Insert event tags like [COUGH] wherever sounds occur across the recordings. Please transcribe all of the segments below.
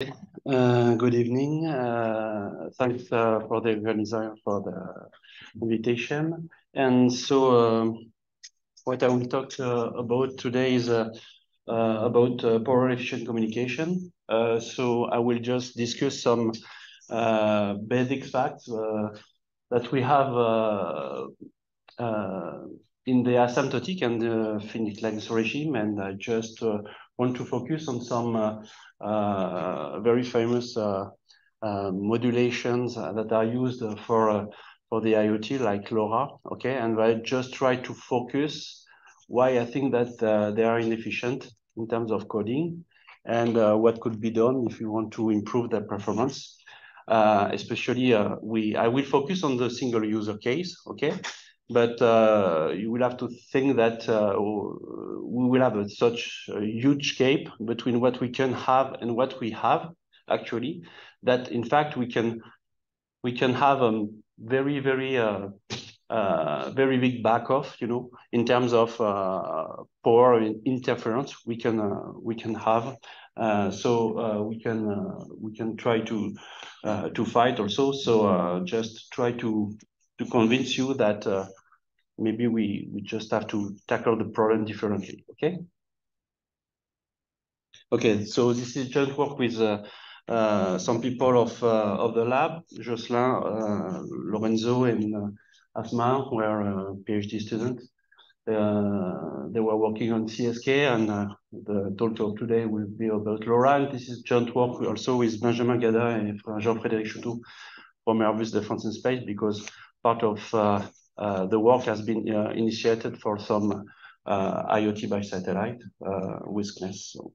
Uh, good evening. Uh, thanks uh, for the organizer for the invitation. And so, um, what I will talk uh, about today is uh, uh, about power efficient communication. so I will just discuss some basic facts that we have in the asymptotic and the finite length regime, and I just want to focus on some uh, very famous uh, uh, modulations that are used for for the IoT, like LoRa. Okay, and I just try to focus why I think that they are inefficient in terms of coding and what could be done if you want to improve their performance. Uh, especially uh, we I will focus on the single user case, okay? But uh, you will have to think that uh, we will have such a huge gap between what we can have and what we have actually, that in fact we can we can have a um, very very uh, uh very big back off, you know, in terms of uh, power interference we can uh, we can have. So we can we can try to to fight also. So just try to to convince you that maybe we, we just have to tackle the problem differently, okay? Okay, so this is joint work with uh, uh, some people of uh, of the lab, Jocelyn, uh, Lorenzo, and uh, Asma, who are uh, PhD students. They were working on CSK, and the talk today will be about LoRa. This is joint work also with Benjamin Gadat and Jean-Frédéric Choutou from Airbus Defence and Space, because part of the work has been uh, initiated for some uh, IoT by satellite with CNES. So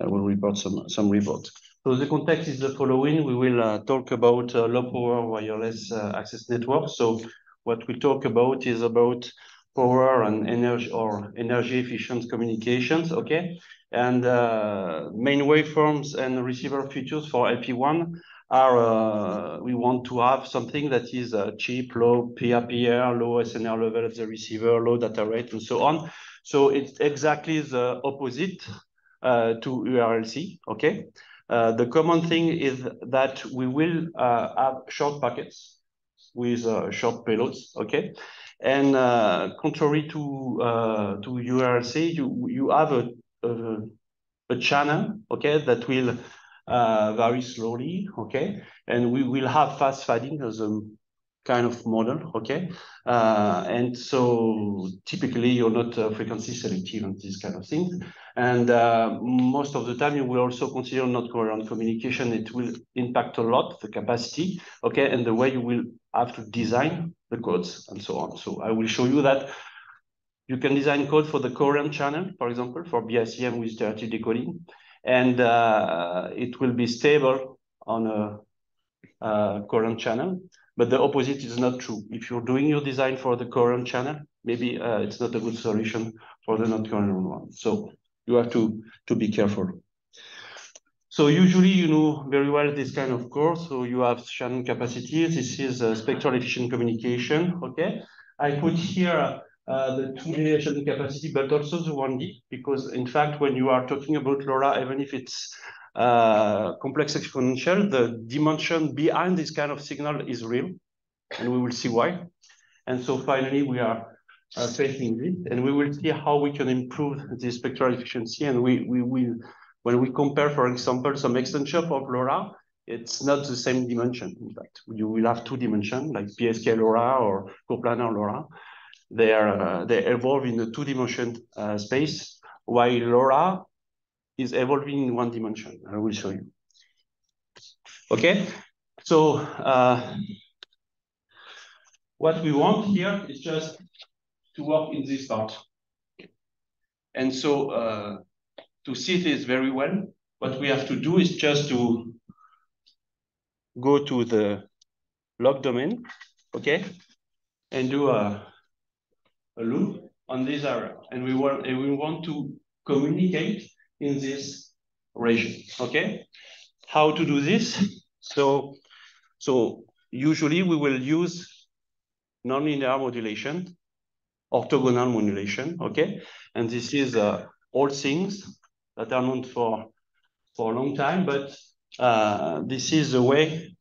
I will report some, some reports. So the context is the following. We will uh, talk about uh, low power wireless uh, access network. So what we talk about is about power and energy or energy efficient communications, okay? And main waveforms and receiver features for LPWAN are uh, we want to have something that is uh, cheap, low PAPR, low SNR level of the receiver, low data rate, and so on. So it's exactly the opposite uh, to URLC, okay? Uh, the common thing is that we will uh, have short packets with uh, short payloads, okay? And contrary to to URLC, you you have a, channel, okay, that will very slowly, okay? And we will have fast fading as a kind of model, okay? Uh, and so typically you're not uh, frequency selective on these kind of things. And uh, most of the time you will also consider not coherent communication. It will impact a lot the capacity, okay? And the way you will have to design the codes and so on. So I will show you that you can design code for the coherent channel, for example, for BICM with iterative decoding and uh, it will be stable on a, a coherent channel. But the opposite is not true. If you're doing your design for the coherent channel, maybe uh, it's not a good solution for the non-coherent one. So you have to, to be careful. So usually you know very well this kind of course. So you have channel capacity. This is spectral efficient communication. Okay. I put here uh, the 2D capacity, but also the 1D, because in fact, when you are talking about LoRa, even if it's uh, complex exponential, the dimension behind this kind of signal is real, and we will see why. And so finally, we are uh, facing this, and we will see how we can improve the spectral efficiency. And we, we will, when we compare, for example, some extension of LoRa, it's not the same dimension. In fact, you will have two dimensions, like PSK LoRa or coplanar LoRa they are uh, they evolve in a two-dimension uh, space, while LoRa is evolving in one dimension. I will show you. Okay, so uh, what we want here is just to work in this part. And so uh, to see this very well, what we have to do is just to go to the log domain, okay, and do a a loop on this area. And we want, and we want to communicate in this region, okay? How to do this? So, so usually we will use nonlinear modulation, orthogonal modulation, okay? And this is uh, all things that are known for for a long time, but uh, this is the way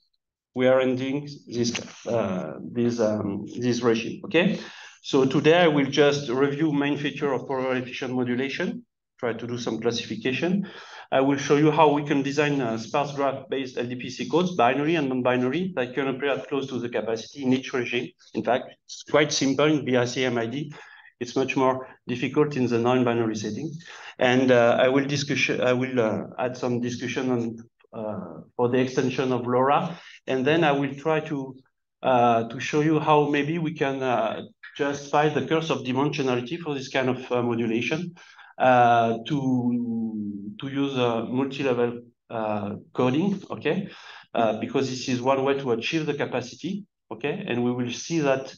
we are ending this uh, this um, this regime. Okay, so today I will just review main feature of power efficient modulation, try to do some classification. I will show you how we can design uh, sparse graph-based LDPC codes, binary and non-binary, that can operate close to the capacity in each regime. In fact, it's quite simple in BICMID. It's much more difficult in the non-binary setting. And uh, I will discuss, I will uh, add some discussion on uh, for the extension of LoRa, and then I will try to to show you how maybe we can uh, justify the curse of dimensionality for this kind of modulation. Uh, to to use a multi-level uh, coding, okay? Uh, because this is one way to achieve the capacity, okay? And we will see that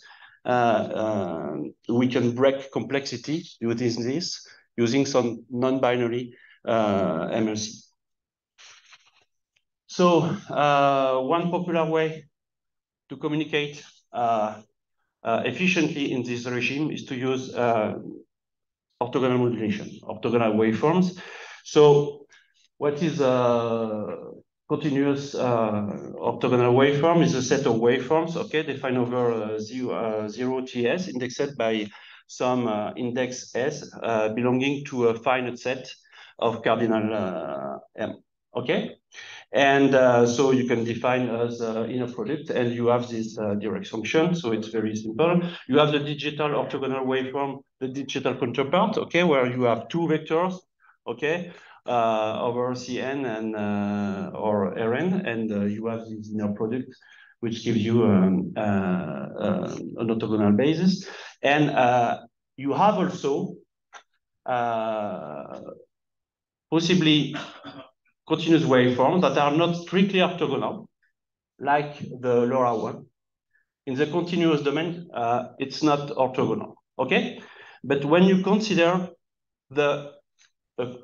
we can break complexity using this, using some non-binary MLC. So uh, one popular way to communicate uh, uh, efficiently in this regime is to use orthogonal modulation, orthogonal waveforms. So what is a continuous uh, orthogonal waveform is a set of waveforms, okay, defined over uh, zero, uh, zero TS, indexed by some uh, index S uh, belonging to a finite set of cardinal uh, M, okay? And uh, so you can define as uh, inner product and you have this uh, Dirac function. So it's very simple. You have the digital orthogonal waveform, the digital counterpart, okay, where you have two vectors, okay, uh, over Cn and uh, or Rn, and uh, you have this inner product, which gives you um, an orthogonal basis. And you have also possibly continuous waveforms that are not strictly orthogonal, like the LoRa one. In the continuous domain, uh, it's not orthogonal, okay? But when you consider the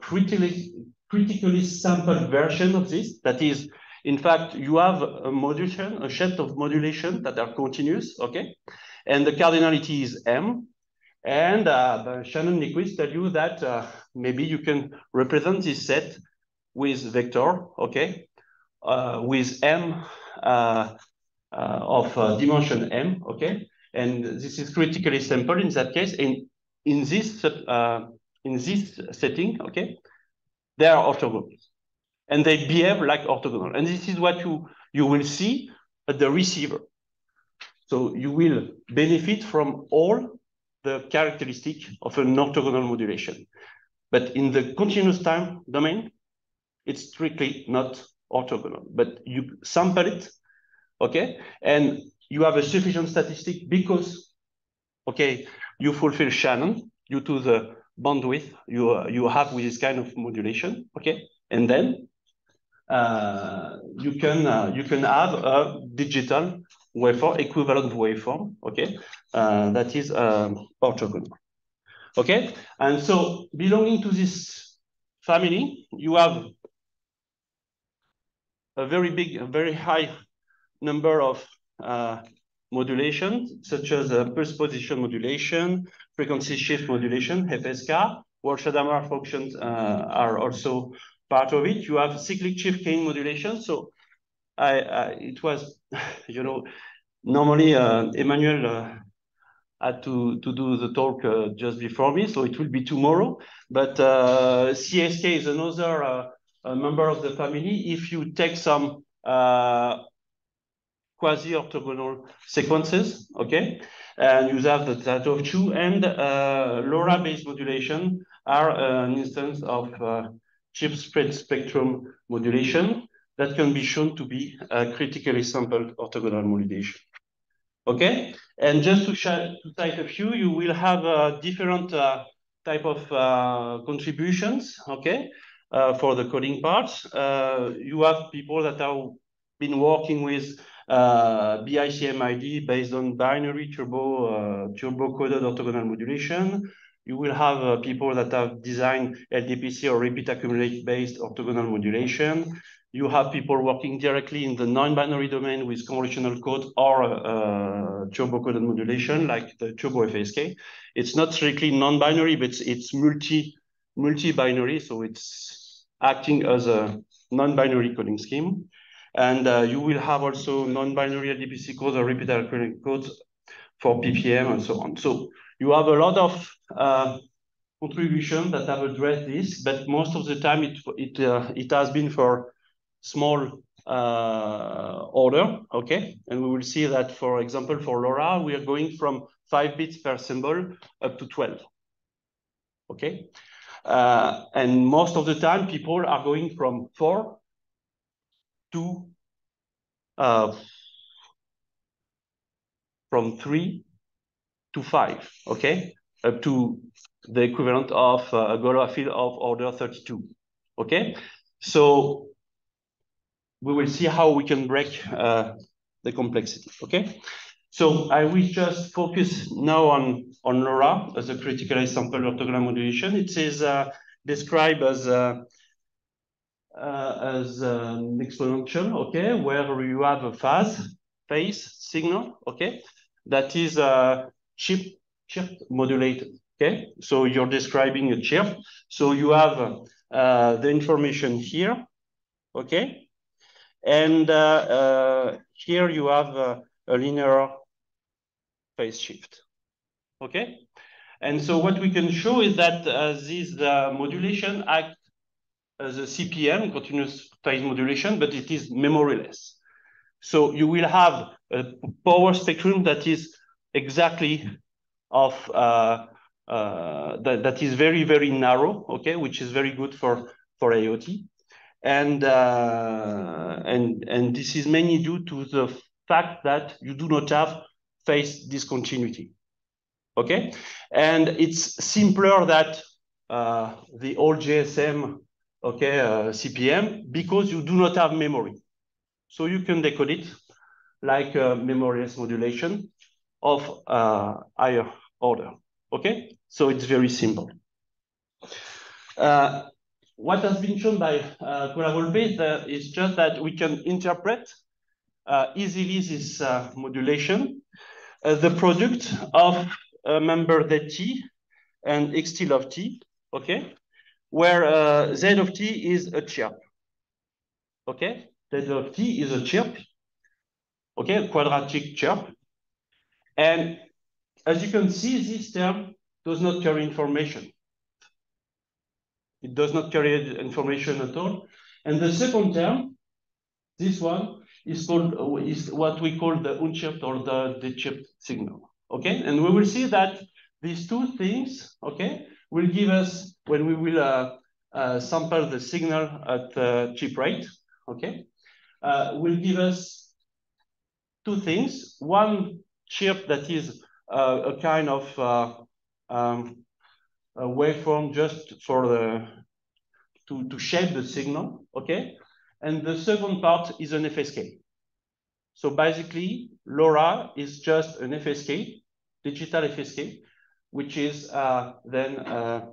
critically, critically sampled version of this, that is, in fact, you have a modulation, a set of modulation that are continuous, okay? And the cardinality is M. And uh, Shannon Nyquist tell you that uh, maybe you can represent this set with vector, okay, uh, with m uh, uh, of uh, dimension m, okay, and this is critically sampled in that case. In in this uh, in this setting, okay, they are orthogonal, and they behave like orthogonal, and this is what you you will see at the receiver. So you will benefit from all the characteristic of an orthogonal modulation. But in the continuous time domain, it's strictly not orthogonal, but you sample it, okay? And you have a sufficient statistic because, okay, you fulfill Shannon due to the bandwidth you, uh, you have with this kind of modulation, okay? And then uh, you can uh, you can have a digital waveform, equivalent waveform, okay? Uh, that is um, orthogonal, okay? And so belonging to this family, you have a very big, a very high number of uh, modulations, such as uh, pulse position modulation, frequency shift modulation, FSK, where Hadamard functions uh, are also part of it. You have cyclic shift keying modulation. So I, I, it was, [LAUGHS] you know, normally uh, Emmanuel uh, had to, to do the talk uh, just before me, so it will be tomorrow. But uh, CSK is another uh, a member of the family if you take some uh, quasi-orthogonal sequences, okay? And you have the Zadoff-Chu and uh, LoRa-based modulation are an instance of uh, chirp spread spectrum modulation that can be shown to be a critically sampled orthogonal modulation. Okay, and just to, to cite a few, you will have a different uh, type of uh, contributions. Okay, uh, for the coding parts. Uh, you have people that have been working with uh, BICMID based on binary turbo uh, turbo coded orthogonal modulation. You will have uh, people that have designed LDPC or repeat accumulate based orthogonal modulation. You have people working directly in the non-binary domain with convolutional code or uh, turbo coded modulation like the turbo FSK. It's not strictly non-binary, but it's, it's multi multi-binary, so it's acting as a non-binary coding scheme. And uh, you will have also non-binary LDPC codes or repeated coding codes for PPM and so on. So you have a lot of uh, contributions that have addressed this, but most of the time it it uh, it has been for small uh, order, okay? And we will see that, for example, for LoRa, we are going from five bits per symbol up to 12, okay? Uh, and most of the time, people are going from four to uh, from three to five, okay? Up to the equivalent of uh, a Galois field of order 32, okay? So we will see how we can break uh, the complexity, okay? So I will just focus now on, on LoRa as a critical sample orthogonal modulation. It is uh, described as uh, uh, as an exponential, okay, where you have a phase, phase signal, okay, that is uh, chip, chirp modulated, okay? So you're describing a chip. So you have uh, the information here, okay? And uh, uh, here you have uh, a linear phase shift. Okay? And so what we can show is that this modulation act as a CPM, continuous time modulation, but it is memoryless. So you will have a power spectrum that is exactly of uh, uh, that, that is very, very narrow, okay, which is very good for, for IoT and uh, and and this is mainly due to the fact that you do not have phase discontinuity. Okay, and it's simpler that uh, the old GSM, okay, uh, CPM because you do not have memory, so you can decode it like a memoryless modulation of uh, higher order. Okay, so it's very simple. Uh, what has been shown by uh, uh, is just that we can interpret uh, easily this uh, modulation, uh, the product of member that t and x tilde of t, okay, where uh, z of t is a chirp, okay, z of t is a chirp, okay, quadratic chirp, and as you can see, this term does not carry information. It does not carry information at all. And the second term, this one, is called is what we call the unchirped or the dechirped signal. Okay, and we will see that these two things, okay, will give us when we will uh, uh, sample the signal at uh, chip rate, okay, uh, will give us two things. One chip that is uh, a kind of uh, um, a waveform just for the to, to shape the signal, okay? And the second part is an FSK. So basically, LoRa is just an FSK, digital FSK, which is uh, then uh,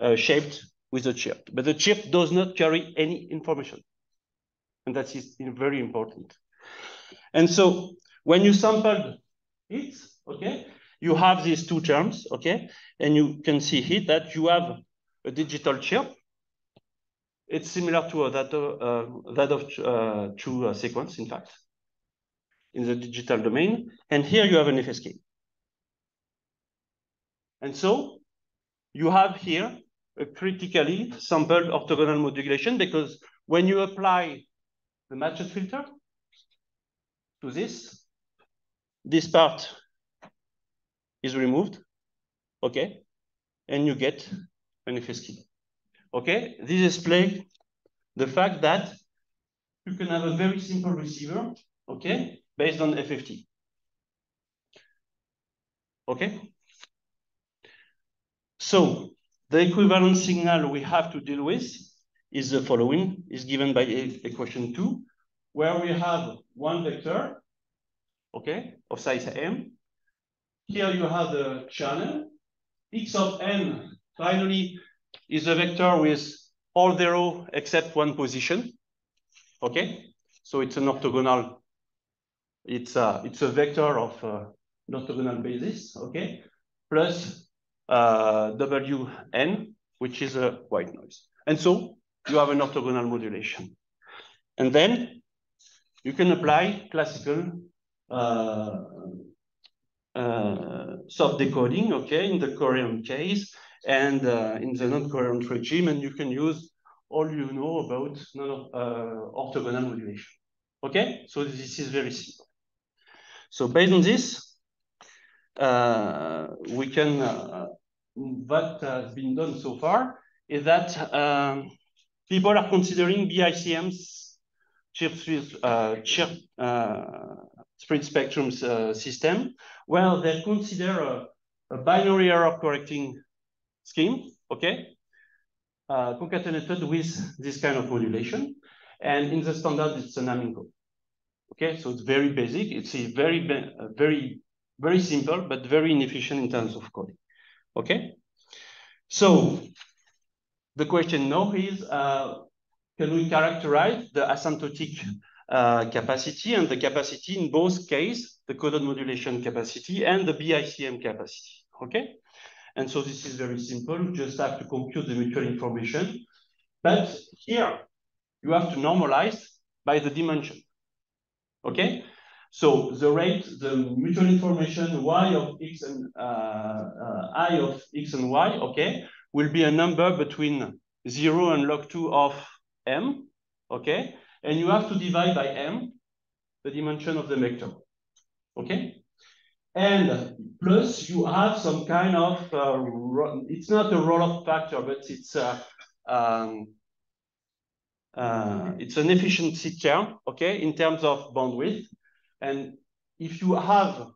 uh, shaped with a chip. But the chip does not carry any information. And that is very important. And so when you sample it, okay, you have these two terms, okay? And you can see here that you have a digital chip. It's similar to that, uh, Zadoff uh, Chu uh, sequence, in fact, in the digital domain. And here you have an FSK. And so you have here a critically sampled orthogonal modulation because when you apply the matched filter to this, this part is removed, okay? And you get an FSK. Okay, this displays the fact that you can have a very simple receiver, okay, based on FFT. Okay? So the equivalent signal we have to deal with is the following, is given by equation two, where we have one vector, okay, of size m, here you have the channel. X of n finally is a vector with all zero except one position. Okay, so it's an orthogonal. It's a it's a vector of uh, orthogonal basis. Okay, plus uh, wn, which is a white noise. And so you have an orthogonal modulation. And then you can apply classical uh, uh, soft decoding, okay, in the coherent case and uh, in the non-coherent regime, and you can use all you know about uh, orthogonal modulation. Okay, so this is very simple. So based on this, uh, we can, uh, what has been done so far is that um, people are considering BICM's chirp, uh, chirp uh, spread spectrum uh, system, well, they consider a, a, binary error correcting scheme, okay, concatenated with this kind of modulation. And in the standard, it's an code. Okay, so it's very basic. It's a very, very, very simple, but very inefficient in terms of coding. Okay, so the question now is, uh, can we characterize the asymptotic uh, capacity and the capacity in both cases, the coded modulation capacity and the BICM capacity, okay? And so this is very simple, you just have to compute the mutual information. But here, you have to normalize by the dimension, okay? So the rate, the mutual information y of x and uh, uh, i of x and y, okay, will be a number between zero and log two of m, okay? And you have to divide by m the dimension of the vector, okay? And plus you have some kind of, uh, it's not a roll-off factor, but it's a, um, uh, it's an efficiency term, okay, in terms of bandwidth. And if you have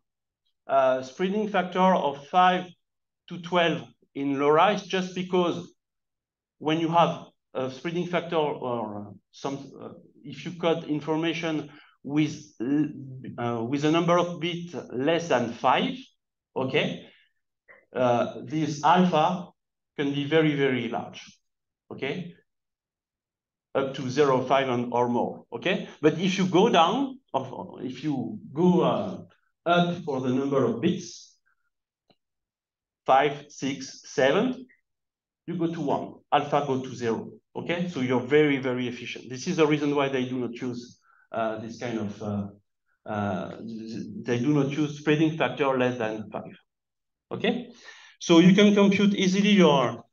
a spreading factor of 5 to 12 in LoRa, it's just because when you have a spreading factor or some, uh, if you cut information with uh, with a number of bits less than five, okay, uh, this alpha can be very very large, okay, up to zero five and or more, okay. But if you go down, or if you go uh, up for the number of bits, five, six, seven, you go to one, alpha go to zero, okay. So you're very very efficient. This is the reason why they do not choose uh, this kind of, uh, uh, they do not use spreading factor less than five. Okay, so you can compute easily your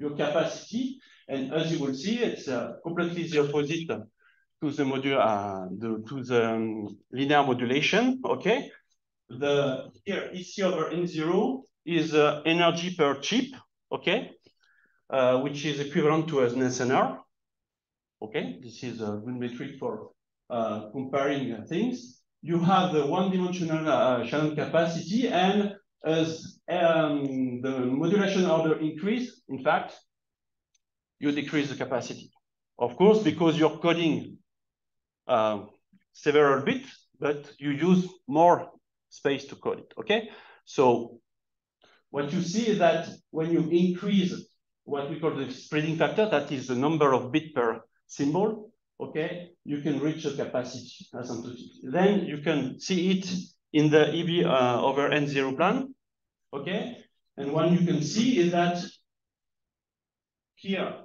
your capacity, and as you will see, it's completely the opposite to the module uh, the, to the um, linear modulation. Okay, the here EC over N zero is uh, energy per chip. Okay, uh, which is equivalent to an SNR. Okay, this is a good metric for uh, comparing uh, things. You have the one-dimensional uh, channel capacity, and as um, the modulation order increase, in fact, you decrease the capacity. Of course, because you're coding uh, several bits, but you use more space to code it, okay? So what you see is that when you increase what we call the spreading factor, that is the number of bits per symbol, okay, you can reach the capacity. Then you can see it in the EB uh, over N0 plan, okay? And what you can see is that here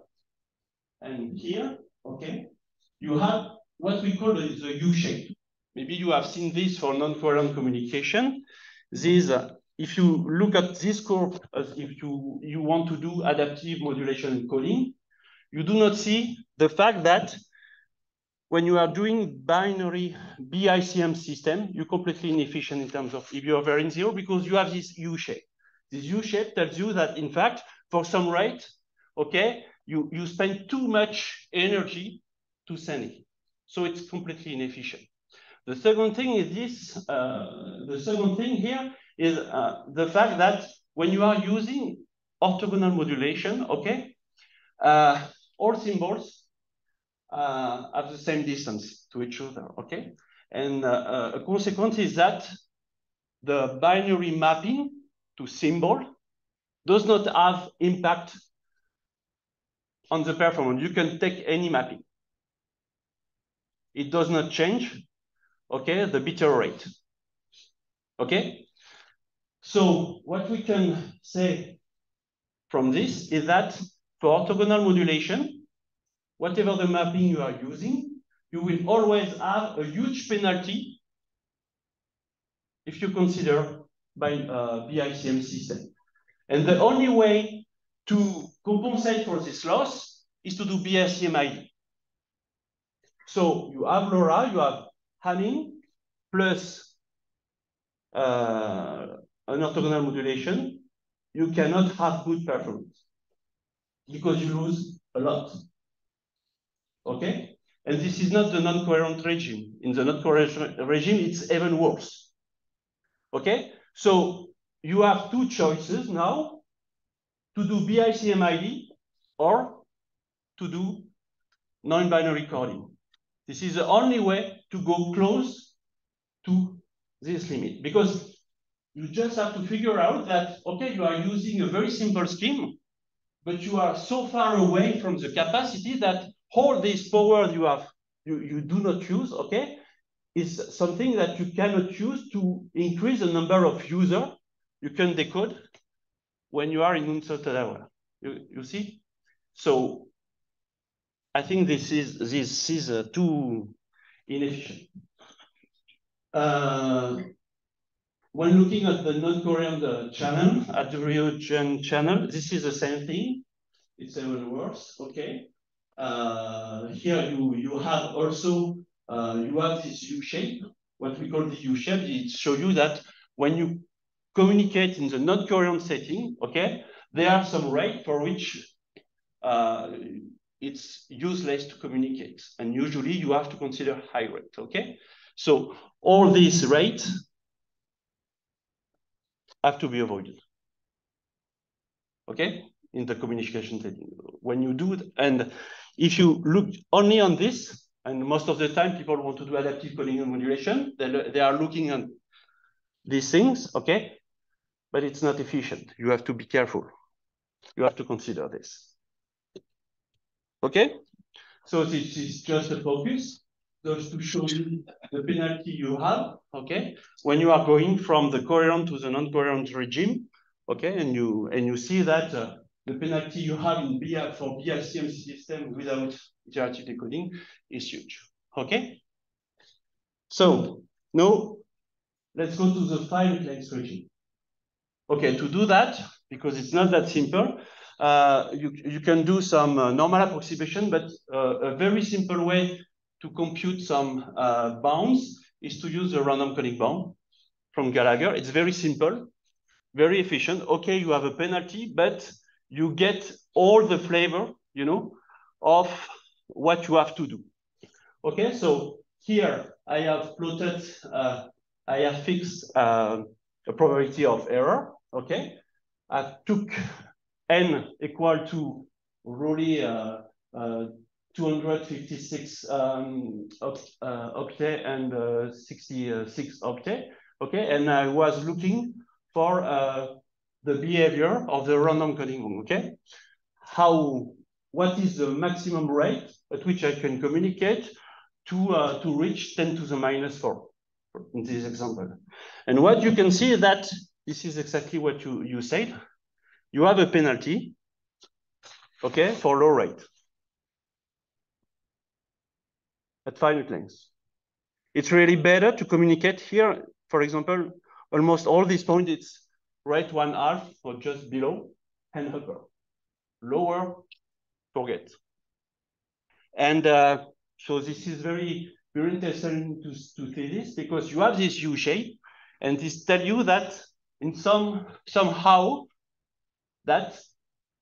and here, okay, you have what we call the, U shape. Maybe you have seen this for non-coherent communication. This, uh, if you look at this curve, as if you, you want to do adaptive modulation encoding, you do not see the fact that when you are doing binary BICM system, you're completely inefficient in terms of EB over N0 because you have this U shape. This U shape tells you that, in fact, for some rate, okay, you, you spend too much energy to send it. So it's completely inefficient. The second thing is this, uh, the second thing here is uh, the fact that when you are using orthogonal modulation, okay, uh, all symbols uh, have the same distance to each other, okay? And uh, uh, a consequence is that the binary mapping to symbol does not have impact on the performance. You can take any mapping. It does not change, okay, the bit error rate. Okay? So what we can say from this is that for orthogonal modulation, whatever the mapping you are using, you will always have a huge penalty if you consider by uh, BICM system. And the only way to compensate for this loss is to do BICM So you have LoRa, you have Hamming plus uh, an orthogonal modulation, you cannot have good performance because you lose a lot. Okay? And this is not the non-coherent regime. In the non-coherent regime, it's even worse. Okay? So you have two choices now to do BICMID or to do non-binary coding. This is the only way to go close to this limit because you just have to figure out that, okay, you are using a very simple scheme, but you are so far away from the capacity that all this power you have, you, you do not use, okay, is something that you cannot use to increase the number of users you can decode when you are in uncertain hour. You, you see? So I think this is this is uh, too inefficient. Uh, when looking at the non-coherent uh, channel, at the RioGen channel, this is the same thing. It's even worse, okay? Uh, here you, you have also, uh, you have this U shape, what we call the U shape. It shows you that when you communicate in the non-coherent setting, okay, there are some rates for which uh, it's useless to communicate. And usually you have to consider high rate, okay? So all these rates have to be avoided, okay? In the communication setting. When you do it, and if you look only on this, and most of the time people want to do adaptive and modulation, they, they are looking at these things, okay? But it's not efficient. You have to be careful. You have to consider this. Okay? So this is just a focus, just to show you the penalty you have, okay? When you are going from the coherent to the non-coherent regime, okay? And you and you see that uh, the penalty you have in BI for BICM system without iterative decoding is huge, okay? So now let's go to the finite length regime. Okay, to do that, because it's not that simple, uh, you, you can do some uh, normal approximation, but uh, a very simple way to compute some uh, bounds is to use the random coding bound from Gallager. It's very simple, very efficient. Okay, you have a penalty, but you get all the flavor, you know, of what you have to do. Okay, so here I have plotted, uh, I have fixed uh, a probability of error. Okay, I took n equal to really uh, uh, 256 um, uh, octet and uh, 66 octet. Okay, and I was looking for uh, the behavior of the random coding. Okay, how what is the maximum rate at which I can communicate to uh, to reach 10 to the minus four in this example. And what you can see that this is exactly what you you said you have a penalty, okay, for low rate at finite lengths. It's really better to communicate here. For example, almost all these points, it's rate one half or just below and upper. Lower, forget. And uh, so this is very, very interesting to, to see this because you have this U shape and this tell you that in some somehow that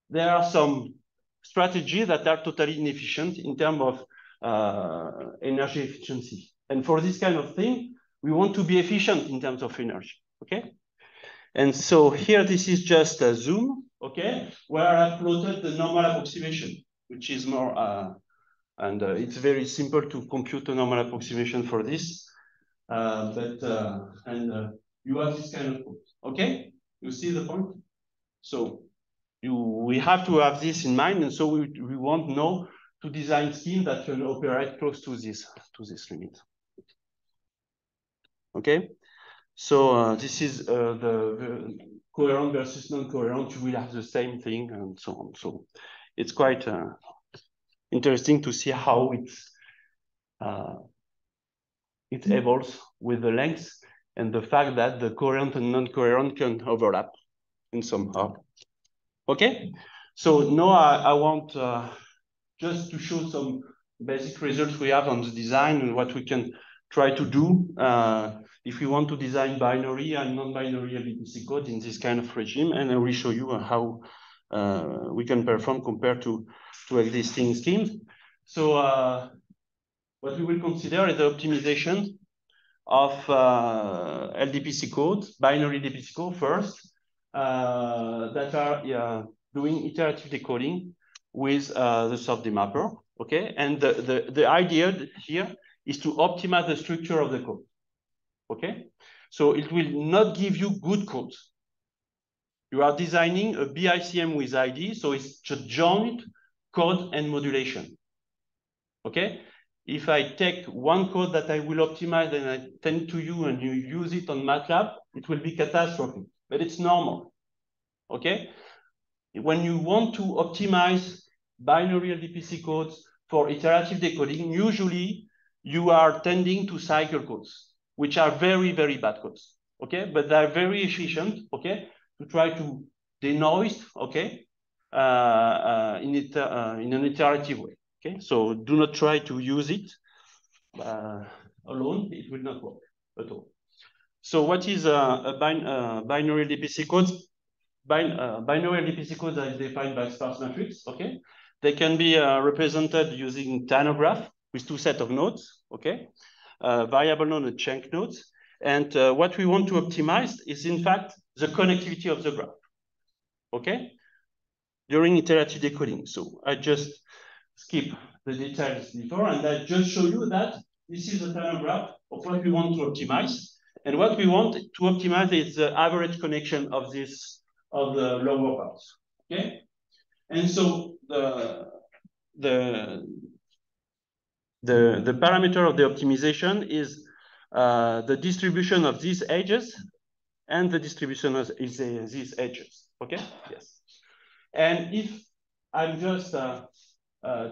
there are some strategies that are totally inefficient in terms of uh, energy efficiency. And for this kind of thing, we want to be efficient in terms of energy, okay? And so here, this is just a zoom, okay, where I plotted the normal approximation, which is more, uh, and uh, it's very simple to compute a normal approximation for this. Uh, but, uh, and uh, you have this kind of, okay? You see the point? So you, we have to have this in mind, and so we, we want now to design scheme that can operate close to this to this limit. Okay, so uh, this is uh, the, the, coherent versus non-coherent. You will have the same thing and so on. So it's quite uh, interesting to see how it's uh, it evolves with the length and the fact that the coherent and non-coherent can overlap in somehow. Okay, so now I, I want uh, just to show some basic results we have on the design and what we can try to do uh, if we want to design binary and non-binary LDPC code in this kind of regime. And I will show you how uh, we can perform compared to, to existing schemes. So uh, what we will consider is the optimization of uh, LDPC code, binary LDPC code first, uh, that are doing iterative decoding with uh, the soft demapper. Okay, and the, the, the idea here is to optimize the structure of the code. Okay, so it will not give you good code. You are designing a BICM with ID, so it's just joint code and modulation. Okay, if I take one code that I will optimize and I send to you and you use it on MATLAB, it will be catastrophic, but it's normal. Okay, when you want to optimize binary LDPC codes for iterative decoding, usually you are tending to cycle codes, which are very, very bad codes, okay? But they're very efficient, okay? To try to denoise, okay? Uh, uh, in, it, uh, in an iterative way, okay? So do not try to use it uh, alone. It will not work at all. So what is a, a bin uh, binary DPC code? Bin uh, binary DPC codes are defined by sparse matrix, okay? They can be uh, represented using Tanner graph with two set of nodes, okay? Uh, variable node and check nodes. And uh, what we want to optimize is in fact the connectivity of the graph, okay? During iterative decoding. So I just skip the details before and I just show you that this is a Tanner graph of what we want to optimize. And what we want to optimize is the average connection of this, of the lower parts, okay? And so the, the, the, the parameter of the optimization is uh, the distribution of these edges and the distribution of these edges, okay? Yes. And if I'm just uh,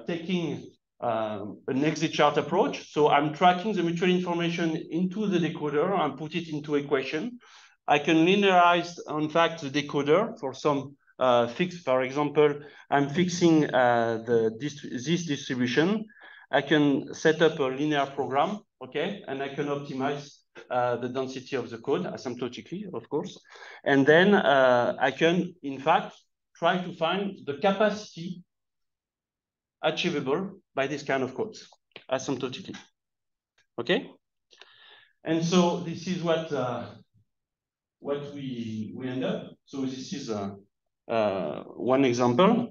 taking uh, an EXIT chart approach, so I'm tracking the mutual information into the decoder and put it into equation, I can linearize, in fact, the decoder for some uh, fix, for example, I'm fixing uh, the dist this distribution. I can set up a linear program, okay, and I can optimize uh, the density of the code asymptotically, of course. And then uh, I can, in fact, try to find the capacity achievable by this kind of codes asymptotically. Okay? And so this is what uh, what we we end up. So this is uh, uh, one example.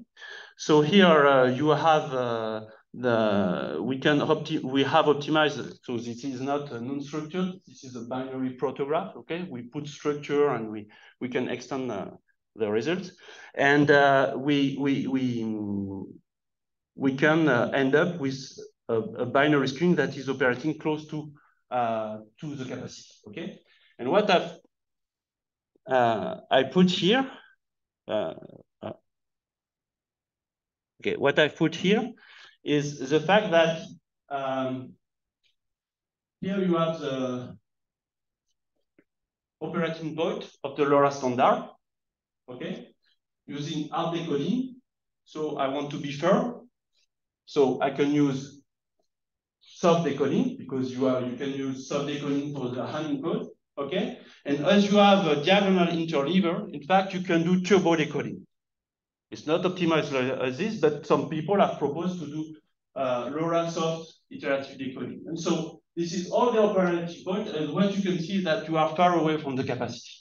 So here uh, you have uh, the we can opti we have optimized. So this is not a non-structured. This is a binary protograph. Okay, we put structure and we we can extend the results, and we we we we can end up with a, a, binary string that is operating close to uh, to the capacity. Okay, and what I've uh, I put here uh, uh, okay, what I put here is the fact that um, here you have the operating point of the LoRa standard, okay, using hard decoding. So I want to be fair. So I can use soft decoding because you are you can use soft decoding for the Hamming code. Okay, and as you have a diagonal interleaver, in fact, you can do turbo decoding. It's not optimized as this, but some people have proposed to do uh, LoRa soft iterative decoding. And so this is all the operating point, and what you can see is that you are far away from the capacity.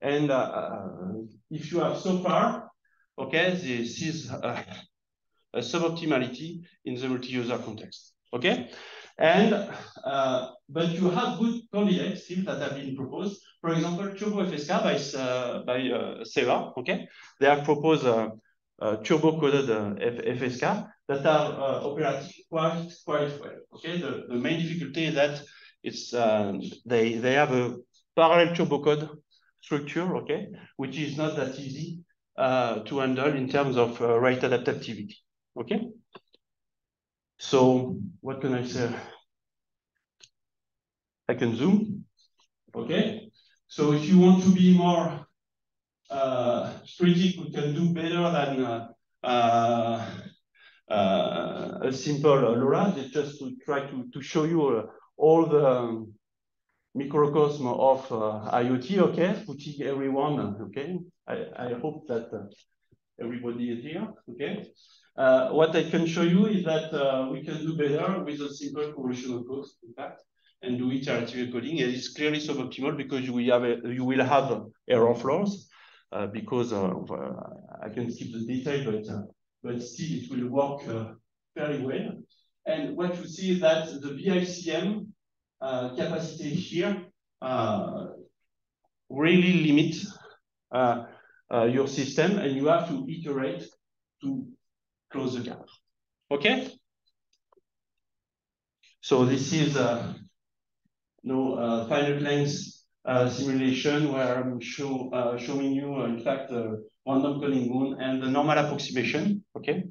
And uh, uh, if you have so far, okay, this is uh, a suboptimality in the multi-user context, okay? And uh, but you have good candidates still that have been proposed. For example, Turbo FSK by uh, by uh, CEA. Okay, they have proposed a, a turbo coded uh, FSK that are uh, operating quite quite well. Okay, the, the main difficulty is that it's uh, they they have a parallel turbo code structure. Okay, which is not that easy uh, to handle in terms of uh, rate adaptivity. Okay. So what can I say? I can zoom. Okay. So if you want to be more uh, strategic, we can do better than uh, uh, uh a simple LoRa. Just to try to, to show you uh, all the um, microcosm of uh, IoT, okay, putting everyone, okay. I, I hope that everybody is here, okay. Uh, what I can show you is that uh, we can do better with a simple convolutional code, in fact, and do iterative encoding. And it's clearly suboptimal because you will have, a, you will have error floors uh, because uh, I can skip the detail, but, uh, but still it will work very well. And what you see is that the BICM capacity here really limits your system and you have to iterate to close the gap. Okay? So this is uh, no uh, finite length uh, simulation where I'm show, uh, showing you, uh, in fact, the random coding bound and the normal approximation. Okay,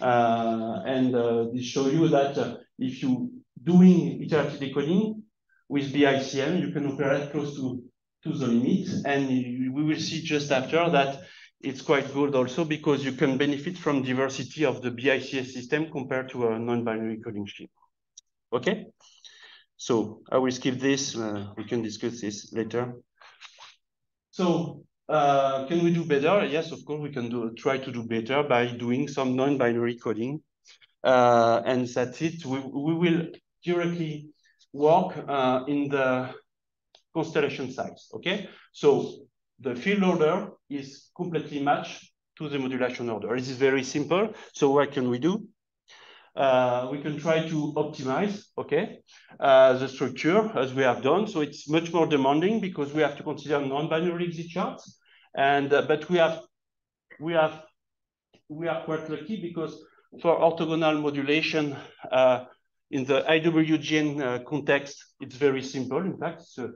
uh, and uh, this show you that uh, if you doing iterative decoding with BICM, you can operate close to to the limit, and we will see just after that it's quite good also because you can benefit from diversity of the BICM system compared to a non-binary coding scheme. Okay, so I will skip this. Uh, we can discuss this later. So uh, can we do better? Yes, of course, we can do try to do better by doing some non-binary coding. Uh, and that's it. We, we will directly work uh, in the constellation size. Okay, so the field order is completely matched to the modulation order. This is very simple. So what can we do? Uh, we can try to optimize, okay, uh, the structure as we have done. So it's much more demanding because we have to consider non-binary EXIT charts. And uh, but we have we have we are quite lucky because for orthogonal modulation uh, in the AWGN uh, context, it's very simple. In fact, it's a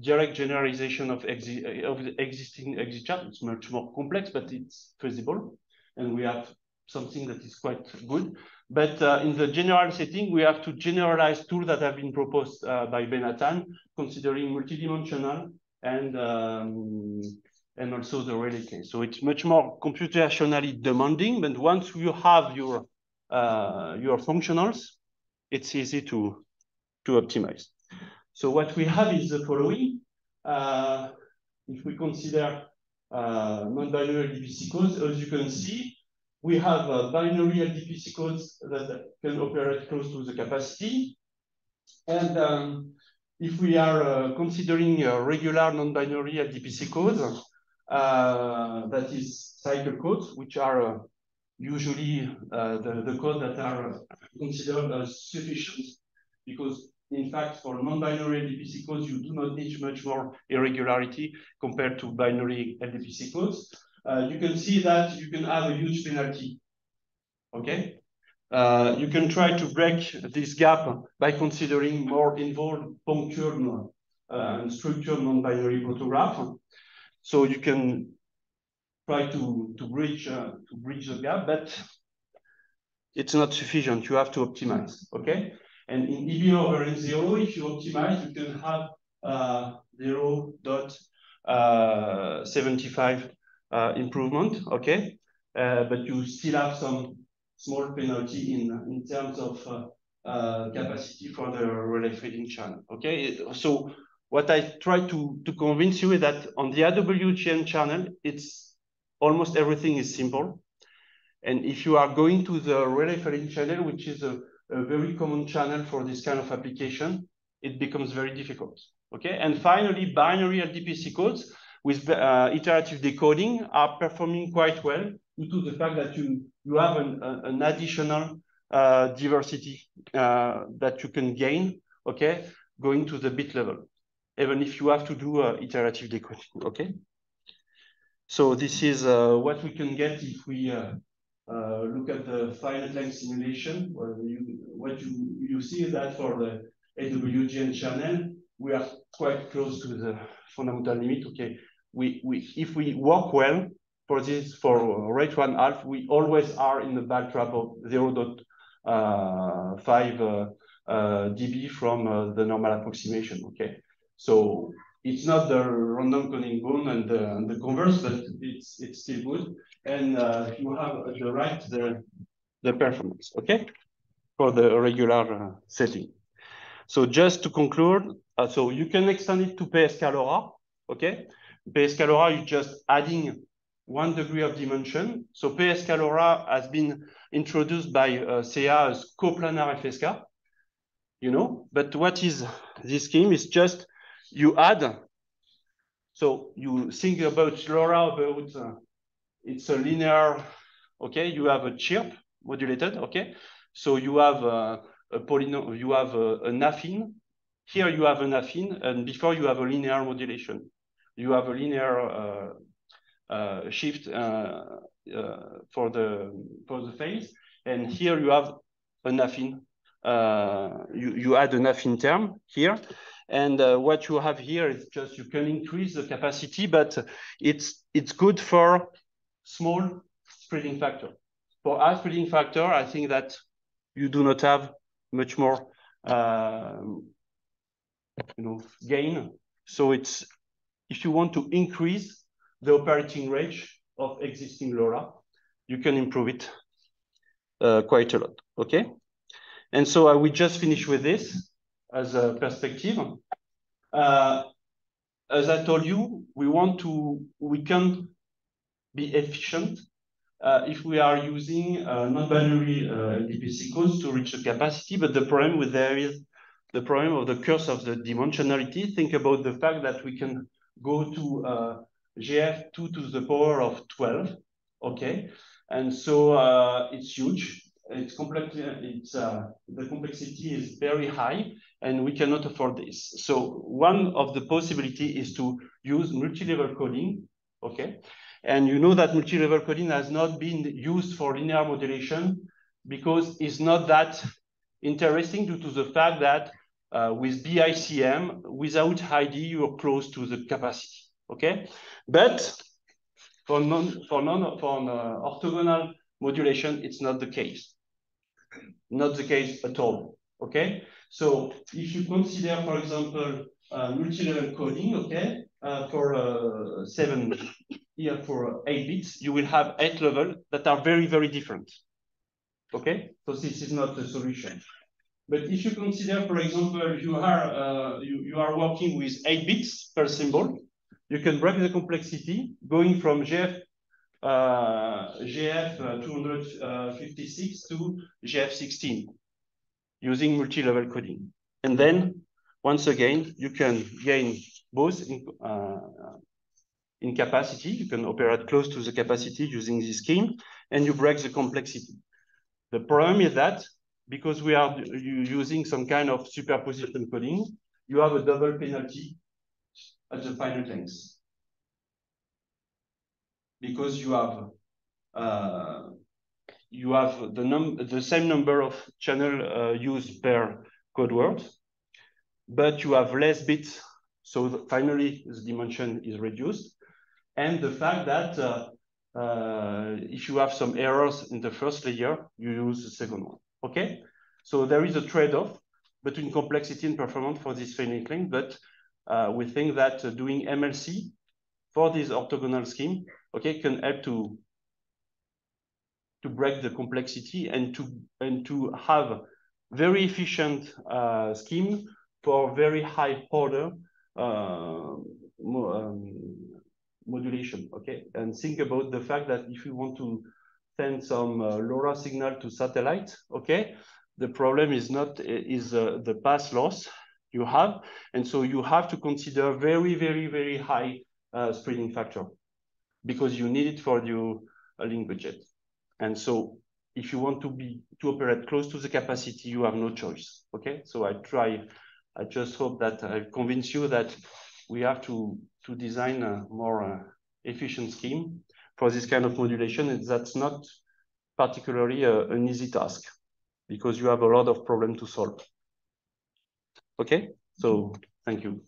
direct generalization of, exi of the existing EXIT chart. It's much more complex, but it's feasible. And we have something that is quite good. But uh, in the general setting, we have to generalize tools that have been proposed uh, by Bennatan, considering multidimensional and um, and also the Rayleigh case. So it's much more computationally demanding, but once you have your uh, your functionals, it's easy to to optimize. So what we have is the following. Uh, if we consider uh, non-binary LDPC codes, as you can see, we have uh, binary LDPC codes that can operate close to the capacity. And um, if we are uh, considering regular non-binary LDPC codes, uh, that is cycle codes, which are uh, usually the, the codes that are considered as sufficient because in fact, for non-binary LDPC codes, you do not need much more irregularity compared to binary LDPC codes. Uh, you can see that you can have a huge penalty. Okay, uh, you can try to break this gap by considering more involved punctured uh, and structured non-binary protograph. So you can try to to bridge uh, to bridge the gap, but it's not sufficient. You have to optimize. Okay. And in EB over N0, if you optimize, you can have uh, 0 0.75 uh, uh, improvement, okay? Uh, but you still have some small penalty in, in terms of uh, uh, capacity for the Rayleigh fading channel, okay? So what I try to, to convince you is that on the AWGN channel, it's almost everything is simple. And if you are going to the Rayleigh fading channel, which is a a very common channel for this kind of application, it becomes very difficult. Okay, and finally, binary LDPC codes with uh, iterative decoding are performing quite well due to the fact that you, you have an, an additional uh, diversity uh, that you can gain, okay, going to the bit level, even if you have to do uh, iterative decoding, okay? So this is uh, what we can get if we uh, look at the finite length simulation, you, what you, you see is that for the AWGN channel, we are quite close to the fundamental limit. Okay, we, we if we work well, for this, for rate one half, we always are in the backdrop of 0 uh, 0.5 uh, uh, dB from the normal approximation, okay? So it's not the random coding bound and the, and the converse, but it's it's still good. And you have the right the the performance, okay, for the regular setting. So just to conclude, uh, so you can extend it to PSK LoRa, okay? PSK LoRa is just adding one degree of dimension. So PSK LoRa has been introduced by uh, as coplanar FSK, you know, but what is this scheme is just you add, so you think about LoRa about, uh, it's a linear, okay, you have a chirp modulated, okay? So you have uh, a polynomial, you have a, an affine, here you have an affine, and before you have a linear modulation. You have a linear uh, uh, shift uh, for the for the phase. And here you have an affine. you, you add an affine term here. And uh, what you have here is just you can increase the capacity, but it's it's good for small spreading factor. For high spreading factor, I think that you do not have much more uh, you know gain. So it's if you want to increase the operating range of existing LoRa, you can improve it uh, quite a lot, okay? And so I will just finish with this as a perspective. Uh, as I told you, we want to, we can be efficient uh, if we are using uh, non-binary LDPC codes to reach the capacity, but the problem with there is the problem of the curse of the dimensionality. Think about the fact that we can go to uh, GF 2 to the power of 12, okay? And so it's huge. It's completely, it's, the complexity is very high and we cannot afford this. So one of the possibility is to use multi-level coding, okay? And you know that multi-level coding has not been used for linear modulation because it's not that interesting due to the fact that uh, with BICM, without ID, you're close to the capacity, okay? But for non for non for uh, orthogonal modulation, it's not the case. Not the case at all. Okay. So if you consider, for example, uh, multi-level coding, okay, uh, for uh, seven here for eight bits, you will have eight levels that are very very different. Okay. So this is not the solution. But if you consider, for example, you are uh, you, you are working with eight bits per symbol, you can break the complexity going from GF uh, GF uh, 256 to GF 16 using multi-level coding. And then once again, you can gain both in, uh, in capacity, you can operate close to the capacity using this scheme, and you break the complexity. The problem is that because we are using some kind of superposition coding, you have a double penalty at the final length. Because you have uh, you have the num the same number of channel uh, used per code word, but you have less bits. So finally, the dimension is reduced. And the fact that uh, uh, if you have some errors in the first layer, you use the second one. Okay, so there is a trade-off between complexity and performance for this finite length, but uh, we think that uh, doing MLC for this orthogonal scheme, okay, can help to to break the complexity and to and to have very efficient uh, scheme for very high order uh, mo um, modulation. Okay, and think about the fact that if you want to send some uh, LoRa signal to satellite, okay, the problem is not is uh, the path loss you have, and so you have to consider very, very, very high uh, spreading factor because you need it for your uh, link budget. And so if you want to be to operate close to the capacity, you have no choice. Okay, so I try. I just hope that I convince you that we have to to design a more uh, efficient scheme for this kind of modulation, and that's not particularly uh, an easy task because you have a lot of problem to solve. Okay, so thank you.